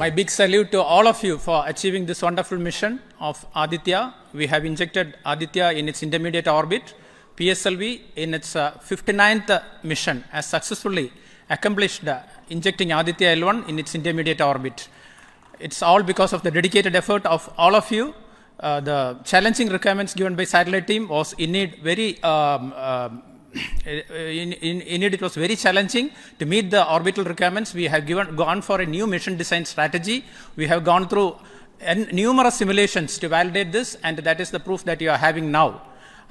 My big salute to all of you for achieving this wonderful mission of Aditya. We have injected Aditya in its intermediate orbit. PSLV in its uh, 59th mission has successfully accomplished uh, injecting Aditya L1 in its intermediate orbit. It's all because of the dedicated effort of all of you. Uh, the challenging requirements given by satellite team was indeed very um, um, in, in, indeed it was very challenging to meet the orbital requirements. We have given, gone for a new mission design strategy. We have gone through numerous simulations to validate this, and that is the proof that you are having now.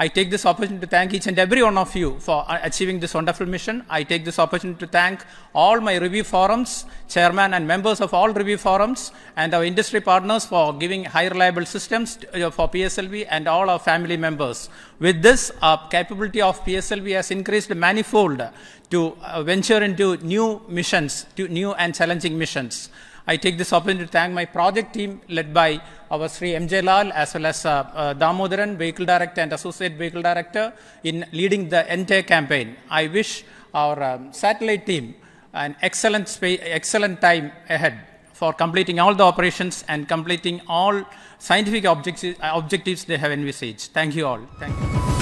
I take this opportunity to thank each and every one of you for achieving this wonderful mission. I take this opportunity to thank all my review forums, chairman and members of all review forums, and our industry partners for giving high reliable systems for PSLV and all our family members. With this, our capability of PSLV has increased manifold to uh, venture into new missions, to new and challenging missions. I take this opportunity to thank my project team led by our Sri MJ Lal as well as uh, uh, Damodaran, Vehicle Director and Associate Vehicle Director in leading the entire campaign. I wish our um, satellite team an excellent, excellent time ahead for completing all the operations and completing all scientific objectives, objectives they have envisaged. Thank you all. Thank you.